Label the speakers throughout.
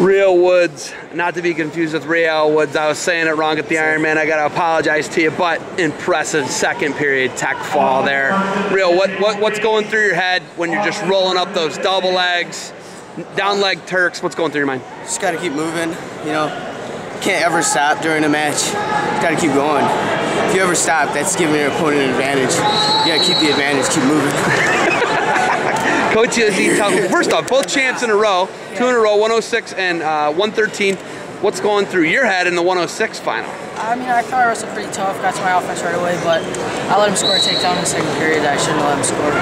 Speaker 1: Real Woods, not to be confused with Real Woods. I was saying it wrong at the Ironman. I gotta apologize to you, but impressive second period tech fall there. Real, what, what what's going through your head when you're just rolling up those double legs, down leg Turks? What's going through your mind?
Speaker 2: Just gotta keep moving. You know, can't ever stop during a match. gotta keep going. If you ever stop, that's giving your opponent an advantage. You gotta keep the advantage, keep moving.
Speaker 1: Coach Izzy, first off, both champs in a row, two in a row, 106 and uh, 113. What's going through your head in the 106 final?
Speaker 3: I mean, I thought I wrestled pretty tough, got to my offense right away, but I let him score a takedown in the second period that I shouldn't let him score.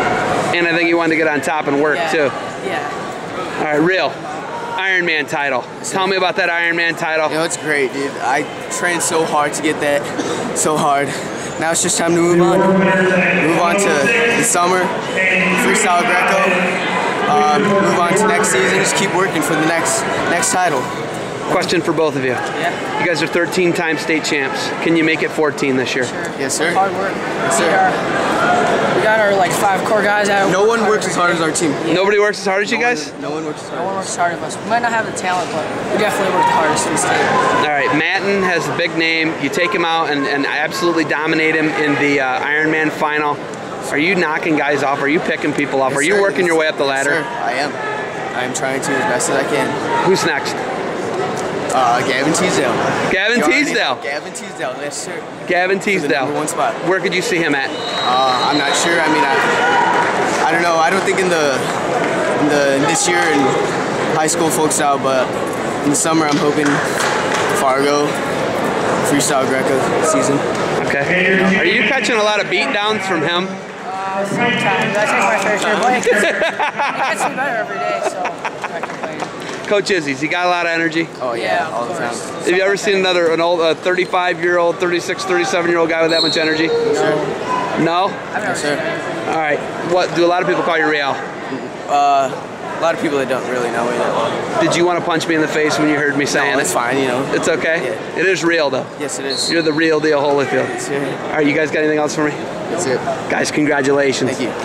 Speaker 1: And I think you wanted to get on top and work
Speaker 3: yeah.
Speaker 1: too.
Speaker 3: Yeah.
Speaker 1: All right, real. Ironman title. Tell me about that Ironman title.
Speaker 2: You know, it's great, dude. I trained so hard to get that, so hard. Now it's just time to move on. Move on to the summer, freestyle Greco. Um, move on to next season. Just keep working for the next next title.
Speaker 1: Question for both of you.
Speaker 3: Yeah.
Speaker 1: You guys are 13 time state champs. Can you make it 14 this year?
Speaker 3: Sure.
Speaker 2: Yes, sir.
Speaker 3: Hard work.
Speaker 2: Yes, sir.
Speaker 3: We, are, we got our like five core guys out.
Speaker 2: No one works as hard as our team.
Speaker 1: Yeah. Nobody works as hard as you guys?
Speaker 2: no one works as hard.
Speaker 3: No one works as hard as us. We might not have the talent, but we definitely work the hardest in the state.
Speaker 1: All right, Matten has a big name. You take him out and, and absolutely dominate him in the uh, Ironman final. Are you knocking guys off? Are you picking people off?
Speaker 2: Yes,
Speaker 1: Are you
Speaker 2: sir.
Speaker 1: working your way up the ladder?
Speaker 2: Yes, sir. I am. I am trying to as best as I can.
Speaker 1: Who's next?
Speaker 2: Uh, Gavin Teasdale.
Speaker 1: Gavin
Speaker 2: You
Speaker 1: Teasdale.
Speaker 2: know. Gavin Teasdale, yes, sir.
Speaker 1: Gavin
Speaker 2: For
Speaker 1: Teasdale.
Speaker 2: number one spot.
Speaker 1: Where could you see him at?
Speaker 2: Uh, I'm not sure. I mean, I, I don't know. I don't think in the, in the in this year in high school folk style, but in the summer I'm hoping Fargo, freestyle Greco season.
Speaker 1: Okay. Are you catching a lot of beat downs from him?
Speaker 3: Uh, sometimes I take my fair share, but it gets, it gets me better every day, so I complain.
Speaker 1: Coach Izzy's, he got a lot of energy.
Speaker 2: Oh yeah,
Speaker 3: Yeah,
Speaker 2: all the time.
Speaker 1: Have you ever seen another an old 35 year old, 36, 37 year old guy with that much energy?
Speaker 2: Sure.
Speaker 1: No?
Speaker 3: I've never
Speaker 2: Yes,
Speaker 3: seen
Speaker 2: sir.
Speaker 3: it.
Speaker 1: All right. What do a lot of people call you Real?
Speaker 2: Uh, a lot of people that don't really know me that well.
Speaker 1: Did you want to punch me in the face when you heard me saying
Speaker 2: No, it's
Speaker 1: it?
Speaker 2: fine, you know.
Speaker 1: It's okay.
Speaker 2: Yeah.
Speaker 1: It is real though.
Speaker 2: Yes, it is.
Speaker 1: You're the real deal, Holyfield.
Speaker 2: Yes, sir.
Speaker 1: All right, you guys got anything else for me?
Speaker 2: That's it.
Speaker 1: Guys, congratulations.
Speaker 2: Thank you.